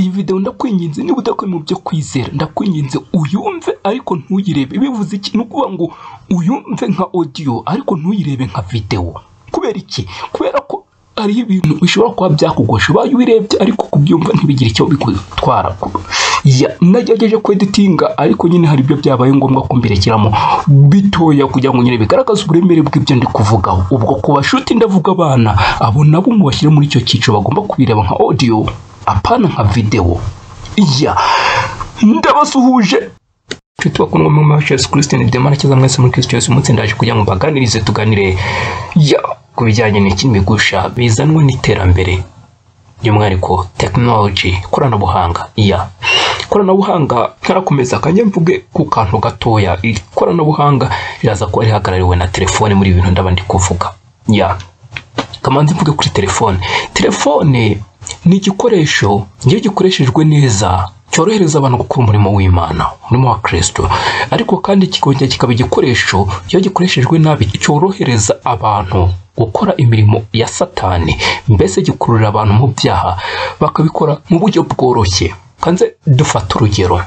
iyi video ndakwinginze niba udakora mu byo kwizera ndakwinginze uyumve ariko ntuyirebe. Bivuze iki? Ni ukuvuga ngo uyumve nka audio ariko ntuyirebe nka video. Kubera iki? Kubera ko hari ibintu bishobora kuba byakugosha. Ubaye ubirebye ariko kubyumva ntibigire icyo bigutwara nagerageje kweditinga ariko nyine hari ibyo byabaye ngombwa ko mbirekeramo bitoya kugira ngo nyine bigaragaze uburemere bw'ibyo ndi kuvugaho. Ubwo ku bashuti ndavuga abana abo nabo mubashyire muri icyo cyiciro bagomba kubireba nka audio. Apana nka video. Ya. Ndabasuhuje. Nshuti bakundwa mu maso Yesu Kristo ni demana cyiza mwese muri Kristo Yesu umunsi ndaje kugira ngo mbaganirize tuganire. Ya. Ku bijyanye n'ikimigusha bizanwa n'iterambere. By'umwihariko tekinoloji ikoranabuhanga. Ya. Ikoranabuhanga ntarakomeza kanjye mvuge ku kantu gatoya. Ikoranabuhanga riraza kuba rihagarariwe na telefone muri ibintu ndaba ndi kuvuga. Ya. Kamanzi mvuge kuri telefone. Telefone ni igikoresho iyo gikoreshejwe neza cyorohereza abantu gukora umurimo w'imana umurimo wa kirisito ariko kandi kikongera kikaba igikoresho iyo gikoreshejwe nabi cyorohereza abantu gukora imirimo ya satani mbese gikururira abantu mu byaha bakabikora mu buryo bworoshye. Kanze dufata urugero.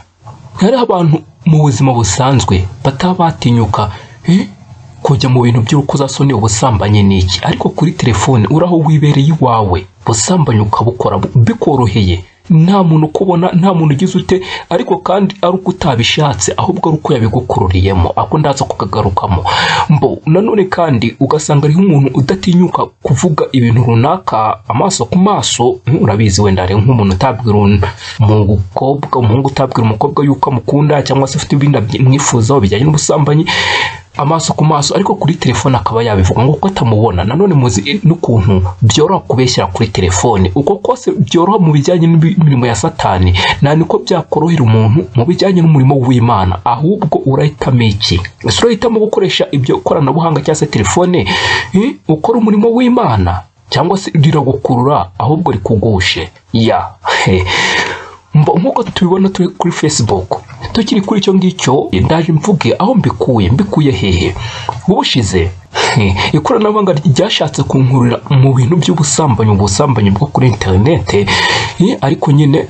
Hari abantu mu buzima busanzwe bataba batinyuka eh, kujya mu bintu by'urukozasoni ubusambanyi ni iki? Ariko kuri telefone uraho wibereye iwawe ubusambanyi ukabukora bikoroheye. Nta muntu ukubona nta muntu ugize ute ariko kandi ari uko utabishatse ahubwo ari uko yabigukururiyemo ako ndaza kukagarukamo. Mbo nanone kandi ugasanga ariho umuntu udatinyuka kuvuga ibintu runaka amaso ku maso urabizi wenda ari nk'umuntu utabwira umukobwa umuhungu utabwira umukobwa yuko amukunda cyangwa se afite ibindi amwifuzaho bijyanye n'ubusambanyi amaso ku maso ariko kuri telefone akaba yabivuga ngo ko atamubona? Nanone muzi n'ukuntu byoroha kubeshyira kuri telefone. Uko kose byoroha mu bijyanye n'imirimo ya satani. Nta niko byakorohera umuntu mu bijyanye n'umurimo w'imana. Ahubwo urahitamo iki? Ese urahitamo gukoresha ibyo koranabuhanga cyangwa se telefone? Ukora umurimo w'imana cyangwa se riragukurura ahubwo rikugushe. Ya. Nk'uko tubibona turi kuri facebook tukiri kuri icyo ngicyo ndaje mvuge aho mbikuye mbikuye hehe? Ubushize ikoranabuhanga ryashatse kunkurura mu bintu by'ubusambanyi ubusambanyi bwo kuri interinete ariko nyine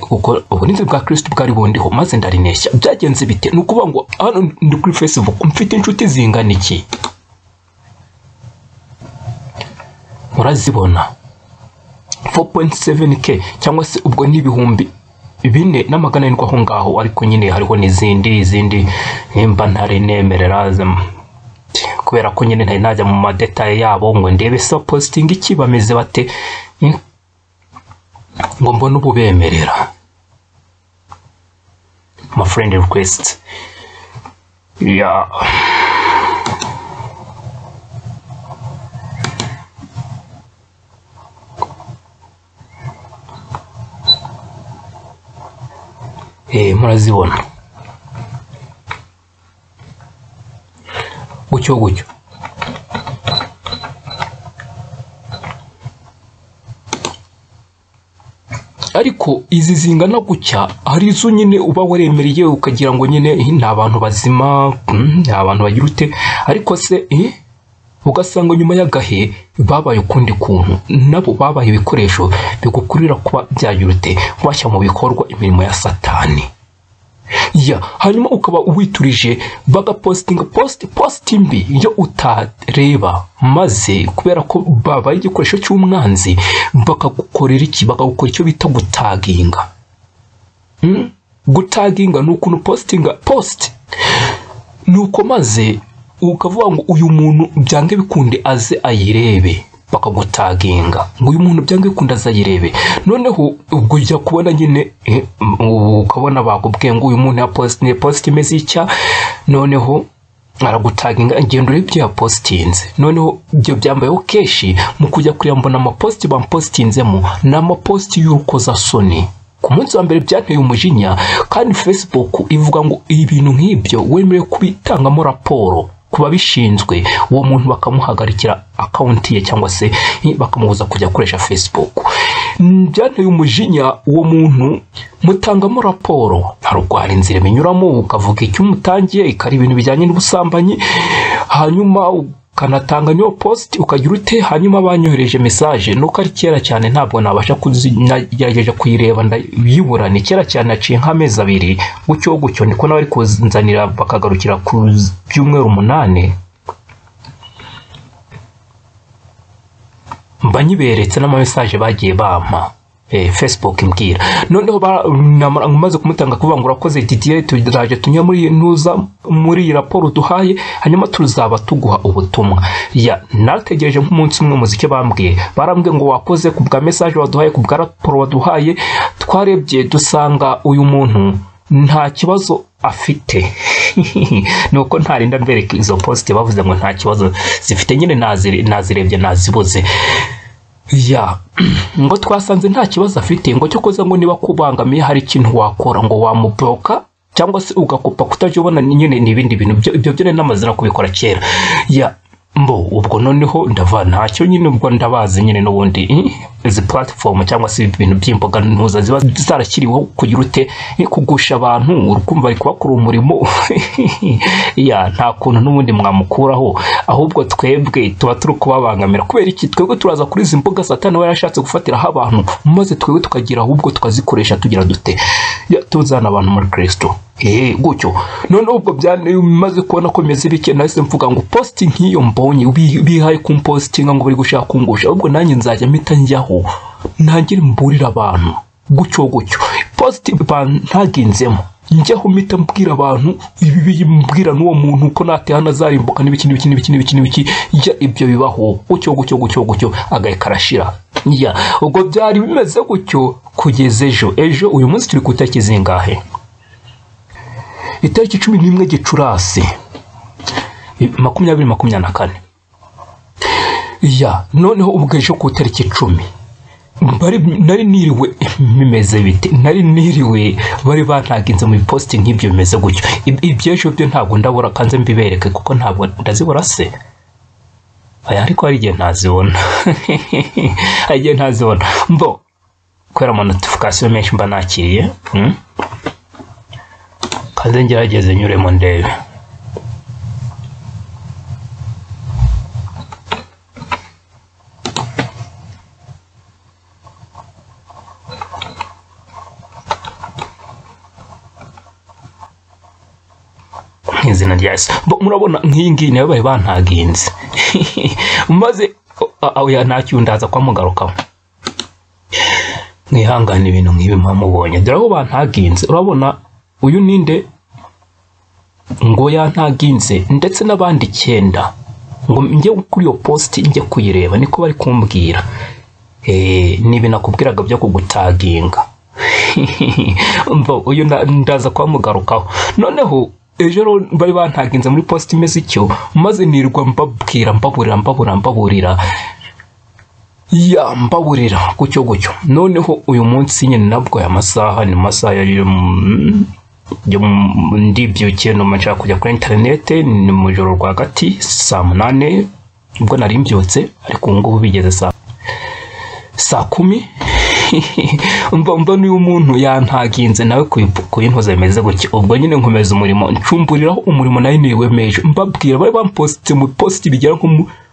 uburinzi bwa kirisiti bwari bundiho maze ndarineshya. Byagenze bite? Ni ukuvuga ngo hano ndi kuri facebook mfite inshuti zingana iki? Murazibona. 4.7k cyangwa se ubwo ni ibihumbi bine n'amagana arindwi aho ngaho ariko nyine hariho n'izindi izindi nimba ntari nemerera kubera ko nyine ntari najya mu madetaye yabo ngo ndebe so positingi iki bameze bate? Ngo mbone ububemerera. My friend request. Ya murazibona gutyo gutyo. Ariko izi zingana gutya hari izo nyine uba waremereye ukagira ngo nyine ni abantu bazima ni abantu bagira ute? Ariko se ugasanga nyuma y'agahe babaye ukundi kuntu? Nabo babaye ibikoresho bigukurira kuba byagira ute? Washyira mu bikorwa imirimo ya satani. Ya hanyuma ukaba witurije bagapositinga positi positi mbi iyo utareba. Maze kubera ko babaye igikoresho cy'umwanzi bakagukorera iki? Bakagukorera icyo bita gutaginga. Gutaginga ni ukuntu positinga positi ni uko maze ukavuga ngo uyu muntu byange bikunde aze ayirebe. Bakagutaginga. Ngo uyu muntu byange bikunde aze ayirebe. Noneho ubwo ujya kubona nyine ukabona bakubwiye ngo uyu muntu yapositinze positi imeze itya? Noneho aragutaginga. Ngenda urebe ibyo yapositinze noneho ibyo byambayeho kenshi mu kujya kureba mbona amapositi bamupositinzemo ni amapositi y'urukozasoni ku munsi wa mbere byanteye umujinya. Kandi facebook ivuga ngo ibintu nk'ibyo wemerewe kubitangamo raporo. Ku babishinzwe. Uwo muntu bakamuhagarikira akawunti ye cyangwa se bakamubuza kujya akoresha facebook. Byanteye umujinya uwo muntu mutangamo raporo. Ntabwo hari inzira binyuramo ukavuga icyo umutangiye ikari ibintu bijyanye n'ubusambanyi hanyuma kanatanga niyo post ukagira ute hanyuma banyohereje message. Nuko ari kera cyane ntabwo nabasha kugerageje kuyireba ndayibura ni kera cyane naciye nk'amezi abiri. Gutyo gutyo niko nawe ari kuzanira bakagarukira ku byumweru umunani. Mba nyiberetse n'amamesaje bagiye bampa. Facebook imbwira noneho ba- namara- maze kumutanga kuvuga ngo urakoze didier turaje tunywe muri ntuza muri iyi raporo duhaye hanyuma tuzaba tuguha ubutumwa ya nategereje nk'umunsi umwe muzike bambwiye barambwiye ngo wakoze ku bwa message waduhaye ku bwa raporo waduhaye twarebye dusanga uyu muntu nta kibazo afite. Nuko ntarinda mbereka izo post bavuze ngo nta kibazo zifite nyine nazire- nazirebye nazibuze. Ya. Ngo twasanze nta kibazo afite ngo cyo koza ngo niba kubangamiye hari ikintu wakora ngo wamubloka cyangwa se ugakupa kutajya nyine n'ibindi bintu. Byo ibyo byo no kubikora kera. Ya. Mbo ubwo noneho ndava ntacyo nyine ubwo ndabazi nyine n'ubundi. Izi platform cyangwa se ibintu by'imboga ntuza ziba zarashyiriweho kugira ute eh, kugusha abantu urukumva bari kubakora umurimo ya nta kuntu n'ubundi mwamukuraho. Ahubwo twebwe tuba turi kubabangamira kubera iki? Twebwe turaza kuri izi mbuga satani we yarashatse gufatiraho abantu maze twebwe tukagira ahubwo tukazikoresha tugira dute? Tuzana abantu muri kristo. Eh, gutyo. Noneho ubwo byamaze kubona ko bimeze bike nahise mvuga ngo posti nk'iyo mbonye bi- bihaye kumpositinga ngo bari gushaka kungusha. Ahubwo nanjye nzajya mpita njyaho. Ntangire mburira abantu gutyo gutyo. Posti ntaginzemo. Njyaho mpita mbwira abantu ibi bimbwira n'uwo muntu ko natehana azarimbuka n'ibiki n'ibiki n'ibiki n'ibiki n'ibiki ya ibyo bibaho. Gutyo gutyo gutyo gutyo. Agahe karashira. Ubwo byari bimeze gutyo kugeza ejo. Ejo uyu munsi turi ku itariki zingahe? Itariki cumi n'imwe gicurasi. Makumyabiri makumyabiri na kane. Noneho ubwo ejo ku itariki icumi nari niriwe bimeze bite? Nari niriwe bari bantaginze mu bipositi nk'ibyo bimeze gutyo. Ib- iby'ejo byo ntabwo ndabura kanze mbibereke kuko ntabwo ndazibura se. Aya ariko hari igihe ntazibona. Hari igihe ntazibona. Mbo kubera ama notification menshi mba nakiriye hmm? kaze ngerageze nyuremo ndebe. Nk'izina rya murabona nk'iyi ngiyi na yo bari bantaginze maze ntacyo ndaza kwa mugarukaho mwihangane ibintu nk'ibi mwamubonye dore aho bantaginze urabona uyu ninde ngo yantaginze ndetse n'abandi icyenda. Ngo njye kuri iyo positi njye kuyireba niko bari kumbwira. Eh, ni ibintu nakubwiraga byo kugutaginga. Uyu nda- ndaza kubamugarukaho noneho ejo bari bantaginze muri positi imeze ityo maze nirwa mbabwira mbaburira mbaburira mbaburira. Ya mbaburira gutyo gutyo. Noneho uyu munsi nyine nabwo aya masaha ni masaha mu- ndibyukiye numva nshaka kujya kuri interinete ni mu joro rwagati saa munane ubwo nari mbyutse ariko ubu ngubu bigeze saa kumi. Mba mba n'uyu muntu yantaginze nawe kuyintuza bimeze gutya. Ubwo nyine nkomeza umurimo ncumburiraho umurimo na yo niriwe meje mbabwira bari bamposite mu positi bigera nko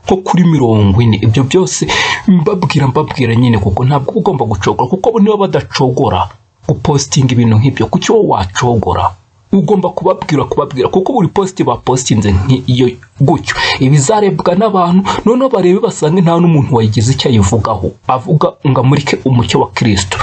nko kuri mirongo ine. Ibyo byose mbabwira mbabwira nyine kuko ntabwo ugomba gucogora kuko niba badacogora gupositinga ibintu nk'ibyo kuki wowe wacogora? Ugomba kubabwira kubabwira. Kuko buri positi bapositinze nk'iyo gutyo. Ibizarebwa n'abantu noneho barebe basange nta n'umuntu wayigize icyo ayivugaho. Avuga ngo amurike umucyo wa kirisito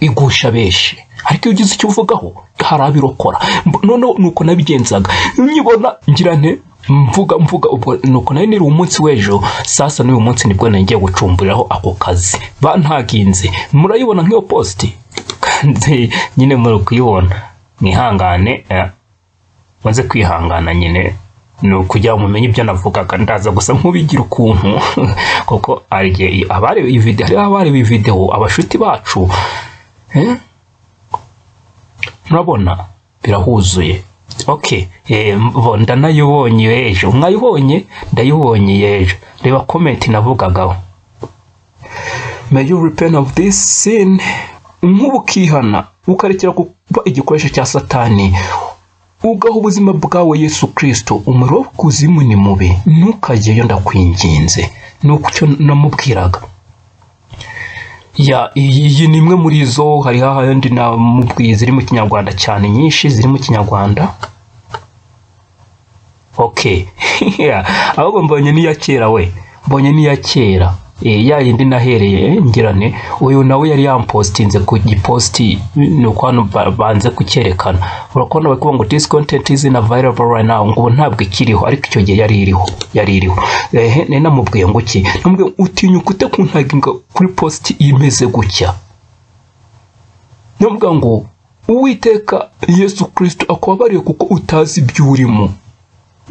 igusha benshi ariko iyo ugize icyo uvugaho hari abirokora. Noneho nuko nabigenzaga. Nyibona ngira nte mvuga mvuga. Ubwo nuko na yo niri umunsi w'ejo sasa n'uyu munsi ni bwo nagiye gucumburiraho ako kazi. Bantaginze. Murayibona nk'iyo positi nyine muri kuyibona mwihangane eh, maze kwihangana nyine ni ukugira ngo mumenye ibyo navugaga ndaza gusa nk'ubigira ukuntu kuko abareba iyi video hariho abareba iyi video abashuti bacu eh? murabona birahuzuye. Ok eh, ndanayibonye ejo mwayibonye? Ndayibonye ejo. Reba comment navugagaho may you repent of this sin. Nk'ubu ukihana ukarekera kuba igikoresho cya satani ugaha ubuzima bwawe yesu kirisito umuriro wo kuzimu ni mubi. Ntukajyeyo ndakwinginze. Ni uko namubwiraga. Ya iyi ni imwe muri zo. Hari ahandi namubwiye ziri mu kinyarwanda cyane nyinshi ziri mu kinyarwanda. Ok. Ahubwo mbonye n'iya kera we. Mbonye n'iya kera. Ya yindi nahereye eh, ngirane uyu nawe yari yampositinze ku giposti ni uko hano ba- banze kucyerekana urakubona bari kuvuga ngo this content is available right now. Ngo ntabwo ikiriho. Ariko icyo gihe yari iriho yari iriho. Ehe namubwiye ngo iki namubwiye utinyuka ute kuntaginga kuri posti imeze gutya? Namubwira ngo uwiteka yesu kirisito akubabariye kuko utazi ibyo urimo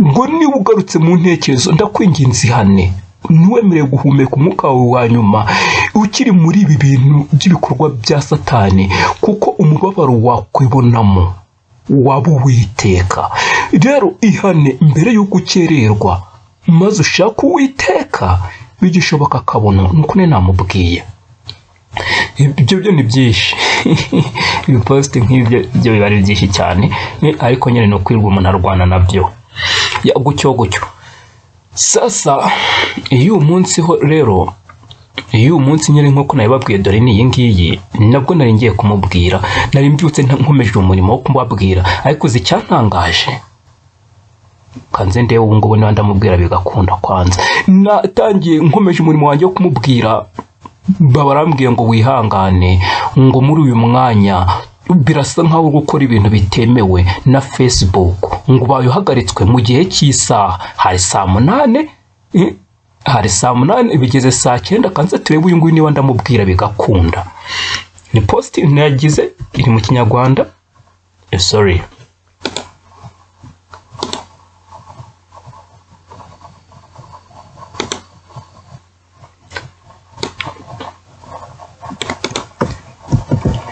ngo niba ugarutse mu ntekerezo ndakwinginze ihane. Ntiwemerewe guhumeka umwuka wawe wa nyuma ukiri muri ibi bintu by'ibikorwa bya satani kuko umubabaro wakwibonamo waba uwiteka. Rero ihane mbere y'uko ukererwa maze ushaka uwiteka bigishoboka akabona ne namubwiye. Ibyo byo ni byinshi. Ibipositi nk'ibyo byo biba ari byinshi cyane ariko nyine ni ukwirirwa umuntu arwana na byo. Gutyo gutyo. Sasa iyo uyu munsi rero iyo uyu munsi nyine nk'uko nabibabwiye dore ni iyi ngiyi nabwo nari ngiye kumubwira. Nari mbyutse nkomeje umurimo wo kumubabwira. Ariko uzi icyantangaje? Kanze ndebe ubu ngubu niba ndamubwira bigakunda kwanza natangiye nkomeje umurimo wanjye wo kumubwira barambwiye ngo wihangane ngo muri uyu mwanya birasa nkaho uri gukora ibintu bitemewe na facebook. Ngo ubaye uhagaritswe mu gihe cy'isaha. Hari saa munane eh, hari saa munane bigeze saa cyenda kanze turebe uyu nguyu niba ndamubwira bigakunda. Ni posti nagize iri mu kinyarwanda. Eh, sorry.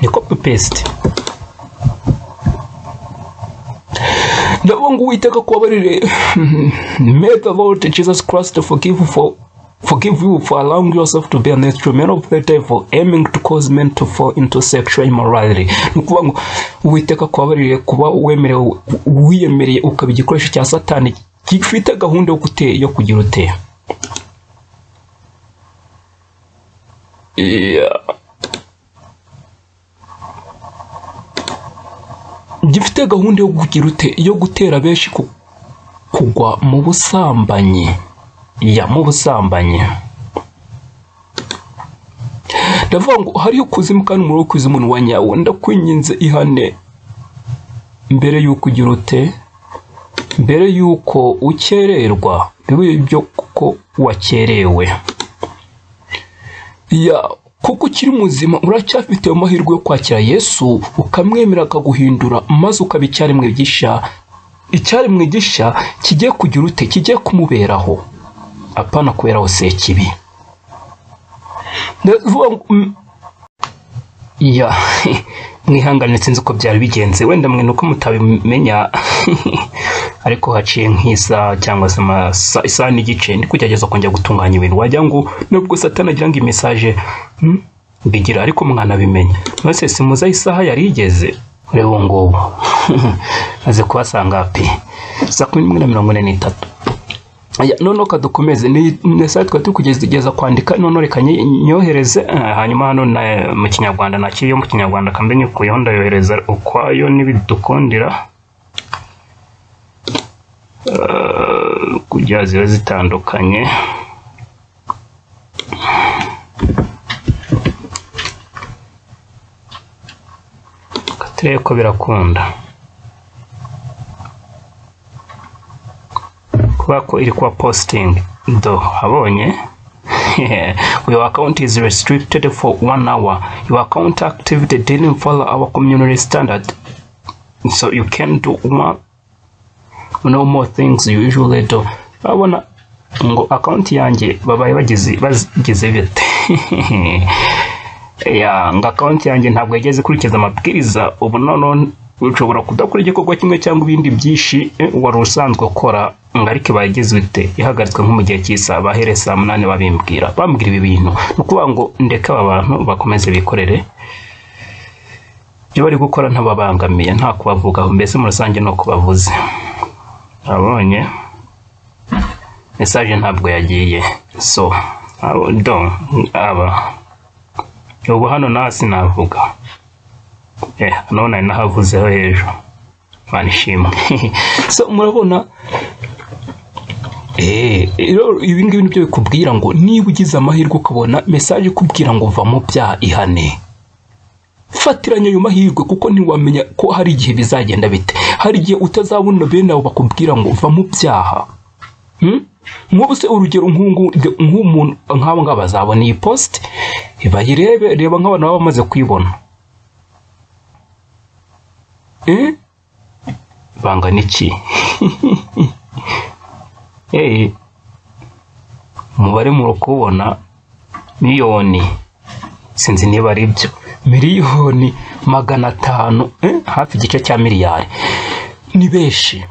Ni copy paste. Ndavuga ngo uwiteka kubabarire may the lord jesus christ forgive for Forgive you for allowing yourself to be an instrument of the devil aiming to cause men to fall into sexual immorality. Ni ukuvuga ngo uwiteka kubabarire kuba wemerewe wiyemereye ukaba igikoresho cya satani gifite gahunda yo gute yo kugira ute Yeah. Gifite gahunda yo kugira ute yo gutera benshi ku- kugwa mu busambanyi ya mu busambanyi. Ndavuga ngo hariho kuzimu kandi umuriro wo kuzimu wa nyawo ndakwinginze ihane. Mbere y'uko ugira ute mbere y'uko ukererwa bibe ibyo kuko wakerewe kuko ukiri muzima uracyafite ayo mahirwe yo kwakira yesu ukamwemera akaguhindura maze ukaba icyaremwe gisha icyaremwe gisha kigiye kugira ute? Kigiye kumuberaho. Apana kuberaho ndavuga ngo mm, ya mwihangane sinzi uko byari bigenze. Wenda mwe nuko mutabimenya. Ariko haciye nk'isaha cyangwa se isaha n'igice. Ndi kugerageza kongera gutunganya ibintu. Wagira ngo nubwo satani agira ngo imesaje hmm, bigira ariko mwanabimenya mwese simuzi aho isaha yari igeze? Reba ubu ngubu maze kubasanga pe saa kumi n'imwe na mirongo ine n'itatu. Noneho kadukomeze ni ni saa twari turi kugeza kwandika noneho reka nyohereze eh, hanyuma hano mu kinyarwanda nakiri yo mu kinyarwanda kambe nyikuyeho ndayohereza ukwayo n'ibidukundira. Eh, kugira ziba zitandukanye. Turebe ko birakunda. Kubera ilikuwa posting. Do habonye. Your account is restricted for one hour. Your account activity didn't follow our community standard. So you can do more, no more things you usually do. Urabona ngo account yanjye babaye bagize bagize bite ya ngo account yanjye ntabwo yageze kurikiza amabwiriza. Ubu noneho ushobora kudakora igikorwa kimwe cyangwa ibindi byinshi eh, wari usanzwe ukora ngo ariko bayigize ute? Ihagaritswe nko mu gihe cy'isaha bahere saa munani babimbwira. Bambwira ibi bintu. Ni ukuvuga ngo ndeke aba bantu bakomeze bikorere. Ibyo bari gukora ntababangamiye nta kubavugaho. Mbese muri rusange no kubavuze abonye mesaje ntabwo yagiye. So do aba. Ubu hano nawe sinavuga. Eh nari nahavuzeho hejuru mana ishimwe so murabona ibi ngibi ni byo bikubwira ngo niba ugize amahirwe ukabona mesaje ikubwira ngo va mu byaha ihane. Fatiranya ayo mahirwe kuko ntiwamenya ko hari igihe bizagenda bite. Hari igihe utazabona bene abo bakubwira ngo va mu byaha. Hmm? nk'ubu se urugero nk'umuntu nk'abo ngabo bazabona iyi posite bayirebe reba nk'abantu baba bamaze kuyibona Eh? bangana iki? Eh, umubare muri kuwubona miliyoni sinzi niba ari byo miliyoni magana atanu eh, hafi igice cya miliyari. Ni benshi.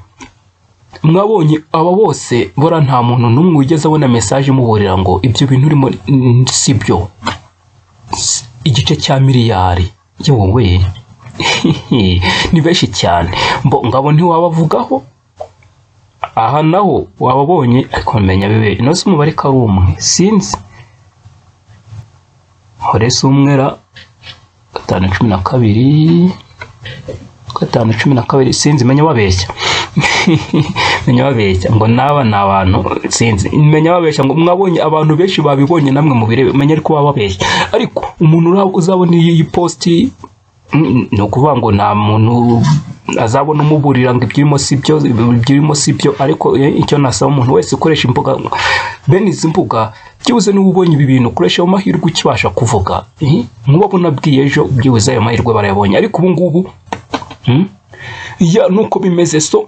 Mwabonye aba bose bora nta muntu n'umwe wigeze abona mesaje imuburira ngo ibyo bintu urimo si byo. Igice cya miliyari. Yewe. Ni benshi cyane. Mbo ngabo ntiwabavugaho? Aha naho wababonye ariko menya bibe. Ino si umubare ko ari umwe. Sinzi. Horese umwera gatanu cumi na kabiri. Gatanu cumi na kabiri. Sinzi. Menya babeshya menya babeshya ngo n'aba ni abantu. Sinzi. Menya babeshya ngo mwabonye abantu benshi babibonye namwe mu birebe menya ariko baba babeshya ariko umuntu uzabona iyi positi ni ukuvuga ngo nta muntu azabona umuburira ngo ibyo urimo si byo ibyo urimo si byo. Ariko eh, icyo nasaba umuntu wese ukoresha imbuga bene izi mbuga byibuze niba ubonye ibi bintu ukoresha ayo mahirwe ukibasha kuvuga. Eh, nk'uwo nabwiye ejo byibuze ayo mahirwe barayabonye. Ariko ubu ngubu hmm? nuko bimeze so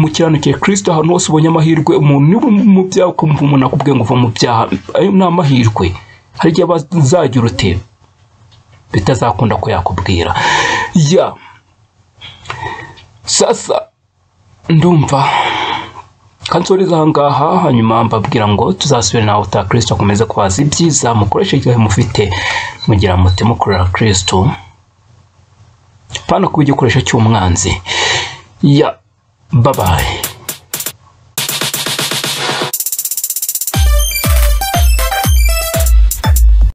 mukiranukire kirisito ahantu hose ubonye amahirwe umuntu niba mu byaha ukumva umuntu akubwiye ngo uva mu byaha. Ayo ni amahirwe. Hari igihe bazagira ute bitazakunda ko yakubwira ya. Sasa ndumva kansoreza aha ngaha hanyuma mbabwira ngo tuzasubire nawe uta kirisito akomeze kubaza ibyiza mukoreshe igihe mufite. Mugira muti mukorera kirisito pana kuba igikoresho cy'umwanzi. Ya. Babaye